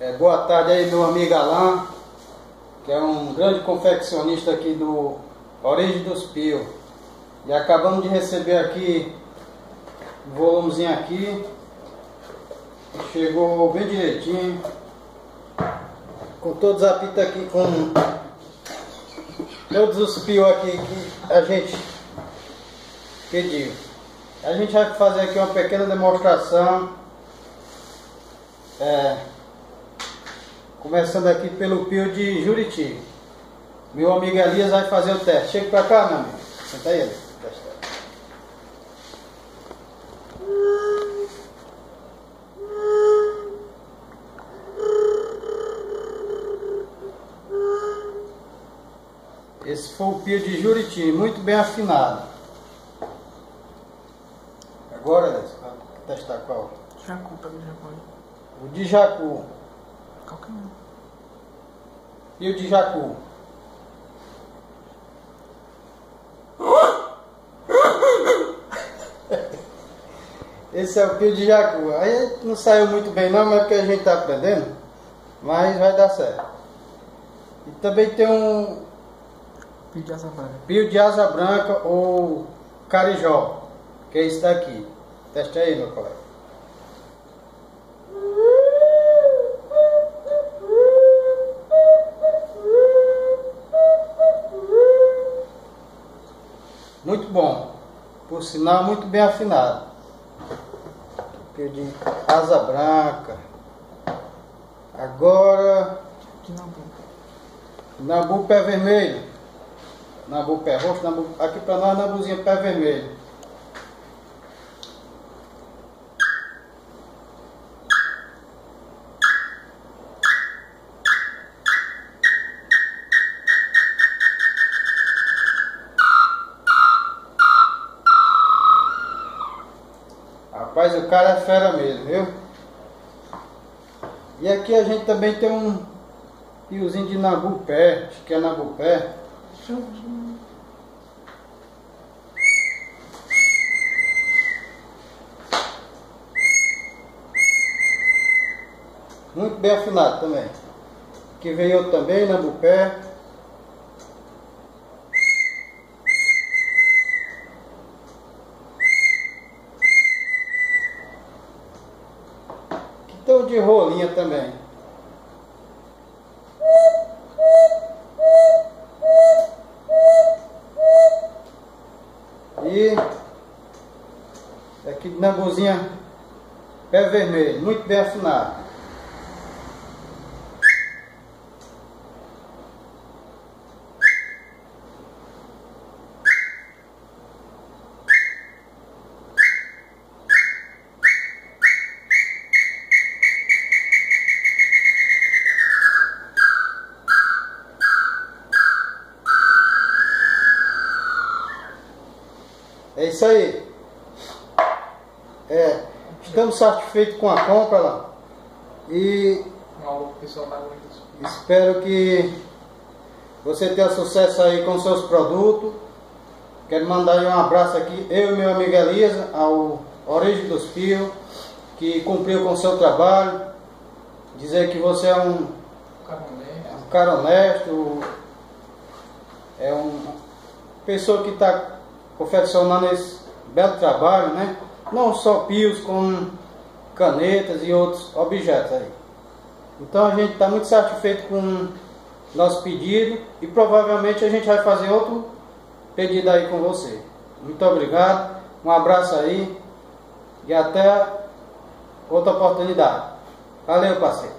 É, boa tarde aí, meu amigo Alain, que é um grande confeccionista aqui do Origem dos Pio. E acabamos de receber aqui um volumezinho aqui. Chegou bem direitinho. Com todos os apitos aqui, com todos os pios aqui que a gente pediu. A gente vai fazer aqui uma pequena demonstração. É, começando aqui pelo pio de Juriti. Meu amigo Elias vai fazer o teste. Chega pra cá, meu amigo. Senta aí, Elias. Esse foi o pio de Juriti, muito bem afinado. Agora, Elias, vai testar qual? Jacu, pega o Jacu aí. O de Jacu. Um. E o de Jacu? Esse é o pio de Jacu. Aí não saiu muito bem não, mas é porque a gente está aprendendo. Mas vai dar certo. E também tem um Pio de asa branca. pio de asa branca ou carijó, que é esse daqui. Testa aí, meu colega. Muito bom. Por sinal, muito bem afinado. Pio de asa branca. Agora, Nabu. Nabu pé vermelho. Nabu pé roxo, Nabu... aqui pra nós Nabuzinho pé vermelho. Rapaz, o cara é fera mesmo, viu? E aqui a gente também tem um piozinho de Nabu pé, acho que é Nabu pé. Muito bem afinado também. Aqui veio também, Nambupé. Aqui tem o de rolinha também. E aqui de Nambuzinha pé vermelho, muito bem afinado. É isso aí. É, estamos satisfeitos com a compra lá. E espero que você tenha sucesso aí com seus produtos. Quero mandar um abraço aqui, eu e meu amigo Elisa, ao Origem dos Pios, que cumpriu com o seu trabalho. Dizer que você é um um cara honesto, é uma pessoa que está confeccionando esse belo trabalho, né? Não só pios, como canetas e outros objetos aí. Então a gente está muito satisfeito com nosso pedido e provavelmente a gente vai fazer outro pedido aí com você. Muito obrigado, um abraço aí e até outra oportunidade. Valeu, parceiro.